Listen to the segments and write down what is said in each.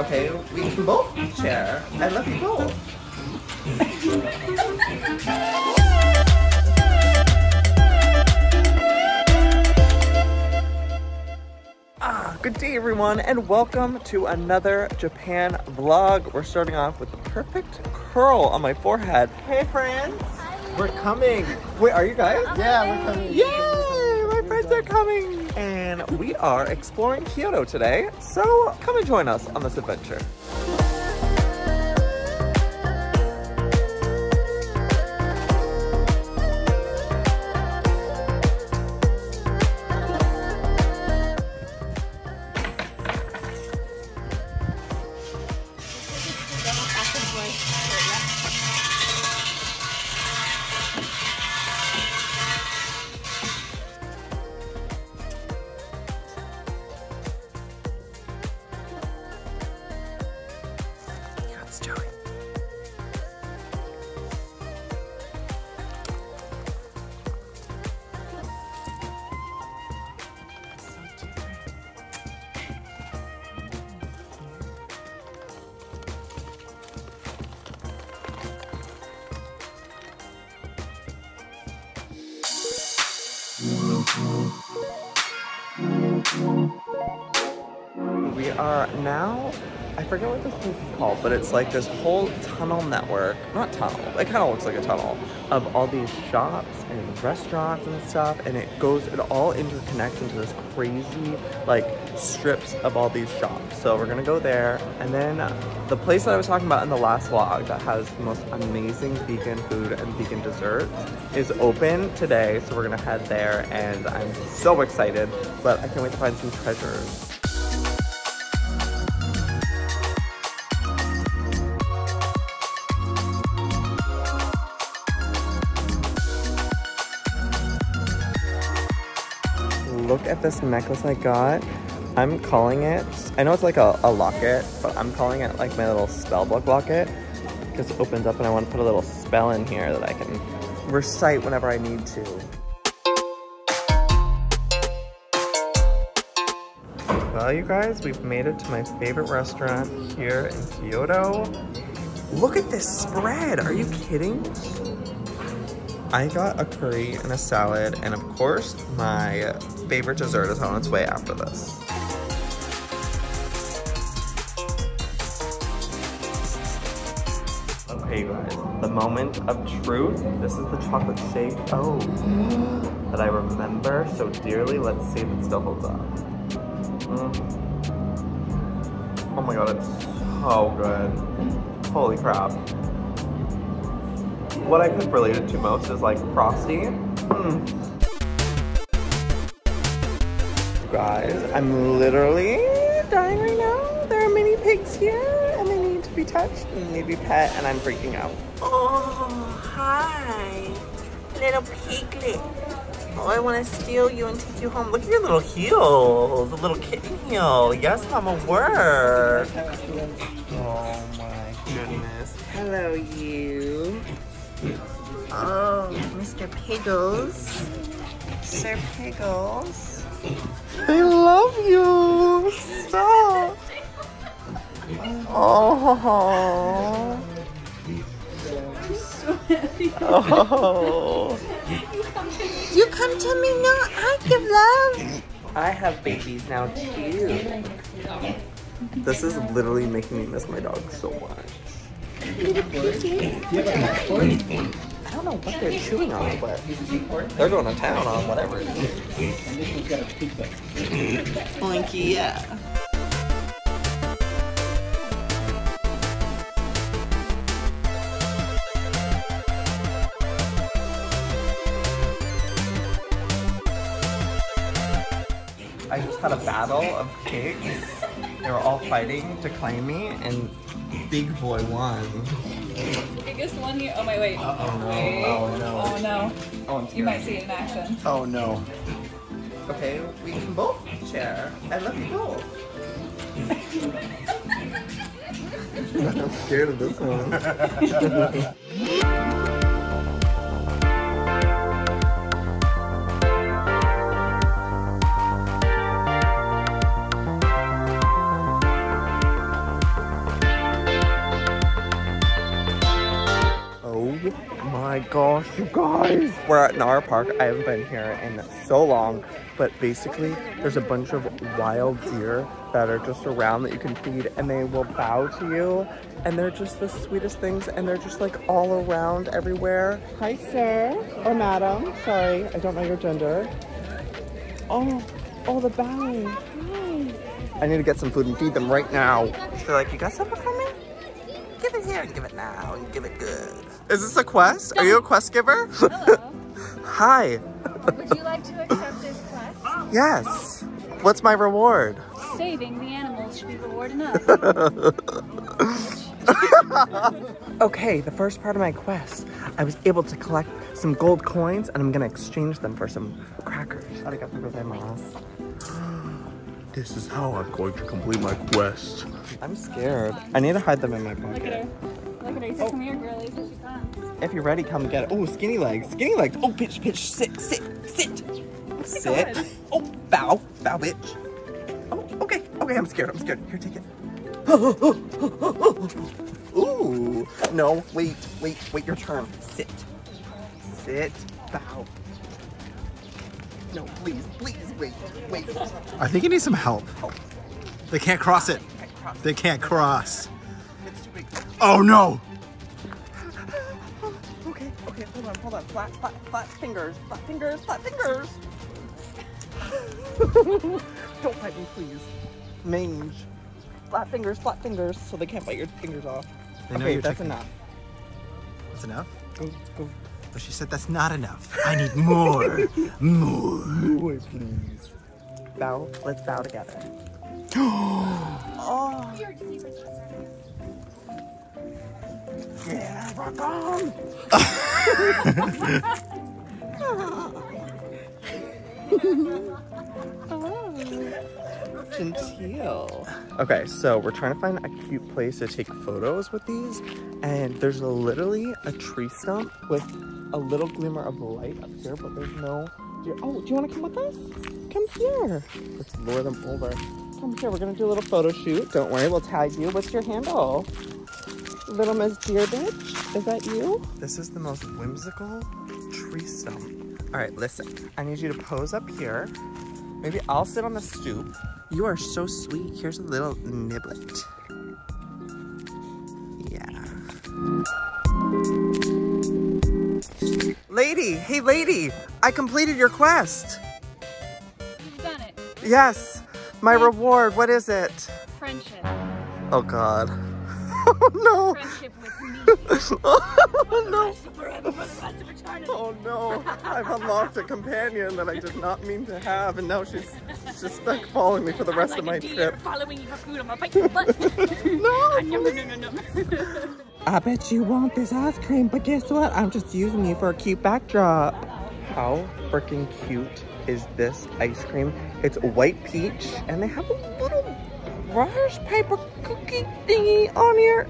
Okay, we can both share. I love you both. Ah, good day everyone and welcome to another Japan vlog. We're starting off with the perfect curl on my forehead. Hey friends! We're coming! Wait, are you guys? Yeah, we're coming. Yay! My friends are coming! And we are exploring Kyoto today, so come and join us on this adventure. Are now, I forget what this place is called, but it's like this whole tunnel network, not tunnel, it kind of looks like a tunnel, of all these shops and restaurants and stuff, and it goes, it all interconnects into this crazy, like, strips of all these shops. So we're gonna go there, and then the place that I was talking about in the last vlog that has the most amazing vegan food and vegan desserts is open today, so we're gonna head there, and I'm so excited, but I can't wait to find some treasures. Look at this necklace I got. I'm calling it, I know it's like a, a locket, but I'm calling it like my little spell book locket because it opens up and I want to put a little spell in here that I can recite whenever I need to. Well, you guys, we've made it to my favorite restaurant here in Kyoto. Look at this spread. Are you kidding? I got a curry and a salad, and of course, my favorite dessert is on its way after this. Okay, you guys, the moment of truth. This is the chocolate shake. Oh, that I remember so dearly. Let's see if it still holds up. Mm. Oh my god, it's so good. Holy crap. What I could relate it to most is like Frosty. Mm. Guys, I'm literally dying right now. There are mini pigs here and they need to be touched and they need to be pet and I'm freaking out. Oh, hi. Little piglet. Oh, I want to steal you and take you home. Look at your little heels. A little kitten heel. Yes, mama, work. Oh my goodness. Hello, you. Oh, Mr. Piggles. Sir Piggles. I love you. Stop. Oh. Oh. You come to me now. I give love. I have babies now too. This is literally making me miss my dog so much. I don't know what they're chewing on, but they're going to town on whatever it is. Oinky, yeah. I just had a battle of pigs. They were all fighting to claim me, and Big Boy won. Biggest one you. Oh my wait. Uh-oh, no. Wait. Oh, no. Oh no. Oh, I'm You might see it in action. Oh no. Okay, we can both share. I love you both. I'm scared of this one. my gosh, you guys. We're at Nara Park. I haven't been here in so long, but basically there's a bunch of wild deer that are just around that you can feed and they will bow to you. And they're just the sweetest things and they're just like all around everywhere. Hi, sir or madam. Sorry, I don't know your gender. Oh, oh, the bowing. Hi. I need to get some food and feed them right now. They're like, you got something for me? Give it here and give it now and give it good. Is this a quest? Are you a quest giver? Hello. Hi. Would you like to accept this quest? Yes. What's my reward? Saving the animals should be reward enough. Okay, the first part of my quest, I was able to collect some gold coins and I'm gonna exchange them for some crackers. Arigatou gozaimasu. This is how I'm going to complete my quest. I'm scared. I need to hide them in my Look at pocket. Her. Look at her. He said, come here, girlie. So she comes. If you're ready, come get it. Oh, skinny legs, skinny legs. Oh, pitch, pitch, sit, sit, sit. Sit. God. Oh, bow, bow, bitch. Oh, okay, okay, I'm scared, I'm scared. Here, take it. Ooh, no, wait, wait, wait your turn. Sit. Sit, bow. No, please, please, wait, wait. I think you need some help. They can't cross it. They can't cross. It's too big. Oh no! Okay, okay, hold on, hold on. Flat, flat, flat fingers, flat fingers, flat fingers. Don't bite me, please. Mange. Flat fingers, flat fingers, so they can't bite your fingers off. They okay, that's enough. That's enough? Go, go. But she said that's not enough. I need more. more. Boy, please. Bow. Let's bow together. oh. Yeah, rock on. Genteel. Okay, so we're trying to find a cute place to take photos with these, and there's literally a tree stump with a little glimmer of light up here, but there's no. Oh, do you want to come with us? Come here. Let's lure them over. Come here. We're gonna do a little photo shoot. Don't worry, we'll tag you. What's your handle? Little Miss Deer Bitch? Is that you? This is the most whimsical tree stump. All right, listen. I need you to pose up here. Maybe I'll sit on the stoop. You are so sweet. Here's a little niblet. Yeah. Lady, hey lady, I completed your quest. You've done it. Yes, my reward, what is it? Friendship. Oh God. Oh no. Friendship with me. Oh no. Forever for the rest of eternity. Oh no. I've unlocked a companion that I did not mean to have and now she's she's stuck following me for the rest I'm of my a deer trip. following you for food. I'm gonna bite your butt. No, no, no, no, no, no. I bet you want this ice cream, but guess what? I'm just using you for a cute backdrop. How freaking cute is this ice cream? It's white peach, and they have a little rice paper cookie thingy on here.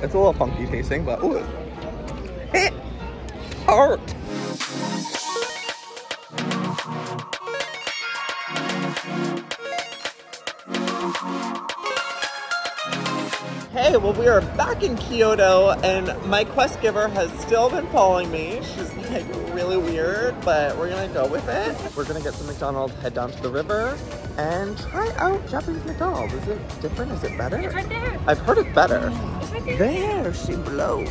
It's a little funky tasting, but ooh. It hurt. Hey, well, we are back in Kyoto, and my quest giver has still been following me. She's like really weird, but we're gonna go with it. We're gonna get some McDonald's, head down to the river, and try out Japanese McDonald's. Is it different? Is it better? It's right there. I've heard it's better. It's right there. There she blows.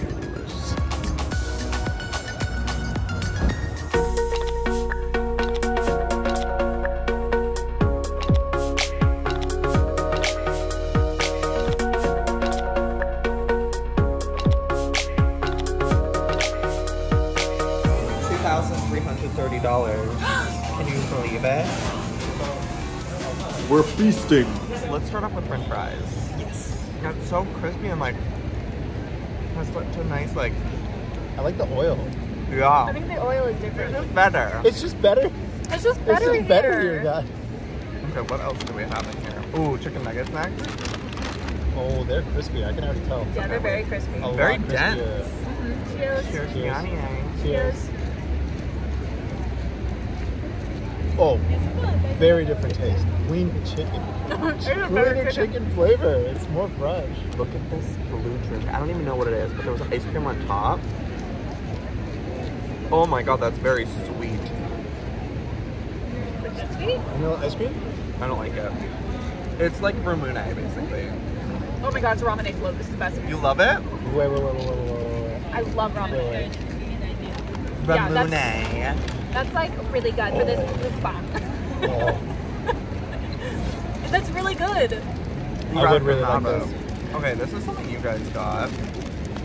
Feasting. Let's start off with french fries. Yes. It's so crispy and like has such a nice like I like the oil. Yeah. I think the oil is different. It's better. It's just better. It's just It's better just better here. here, guys. Okay, what else do we have in here? Ooh, chicken nuggets next. Oh, they're crispy. I can already tell. Yeah, they're very crispy. A lot Very crispier. dense. Mm-hmm. Cheers. Cheers, Cheers. Yanni. Cheers. Oh, very different taste. Winged chicken. Winged chicken flavor. It's more fresh. Look at this blue drink. I don't even know what it is, but there was ice cream on top. Oh my god, that's very sweet. Sweet? Vanilla ice cream? I don't like it. It's like vermouth, basically. Oh my god, it's Ramune float. This is the best. You love it? Wait, wait, wait, wait, wait, wait, wait. I love ramen Wait, egg. wait. Yeah, Vermouth. That's like really good, for this, this is bomb. Oh, That's really good. I would really like Bravo. this. Okay, this is something you guys got.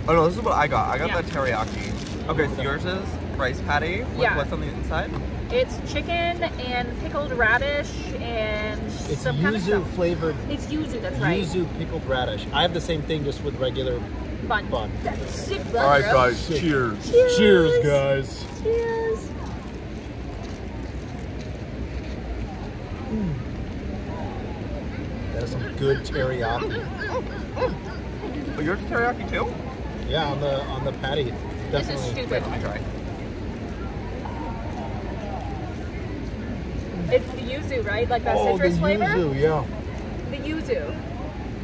Oh no, this is what I got. I got Yeah. the teriyaki. Okay, so yours is rice patty. With Yeah. What's on the inside? It's chicken and pickled radish and It's some kind of yuzu stuff. flavored It's yuzu, that's right. yuzu pickled radish. I have the same thing just with regular bun. bun. That's sick bun, cheers. Cheers. Cheers, guys. Cheers. That is some good teriyaki. But yours is teriyaki too? Yeah, on the on the patty. This is Definitely. stupid. Wait, let me try. It's the yuzu, right? Like that oh, citrus the flavor? yuzu, yeah. The yuzu.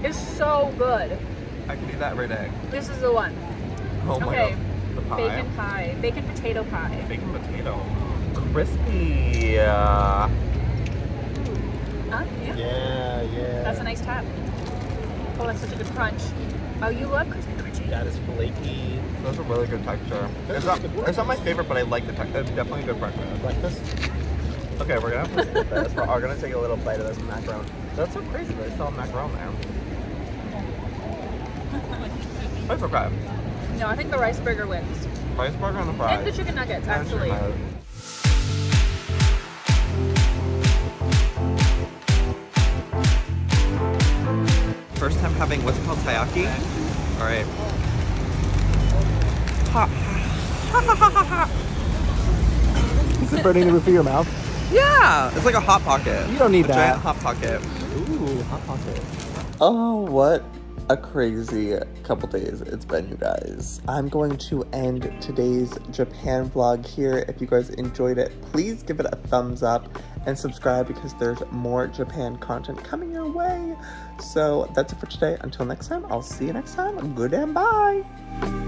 is so good. I can do that every day. This is the one. Oh my Okay. god. The pie. Bacon pie. Bacon potato pie. Bacon potato. Crispy. Uh, Huh? Yeah. Yeah, yeah. That's a nice tap. Oh, that's such a good crunch. Oh, you love crispy crunchy. That is flaky. those are really good texture. It's not, it's not my favorite, but I like the texture. It's definitely a good breakfast. Breakfast. Okay, we're gonna have to this. We're all gonna take a little bite of this macaron. That's so crazy. They sell macaron there. It's okay. No, I think the rice burger wins. Rice burger and the fries. And the chicken nuggets, And chicken actually. Having what's it called taiyaki? All right. Hot. Is it burning the roof of your mouth? Yeah, it's like a hot pocket. You don't need a that. Giant hot pocket. Ooh, hot pocket. Oh, what a crazy couple days it's been, you guys. I'm going to end today's Japan vlog here. If you guys enjoyed it, please give it a thumbs up and subscribe because there's more Japan content coming your way. So that's it for today. Until next time, I'll see you next time. Good and bye.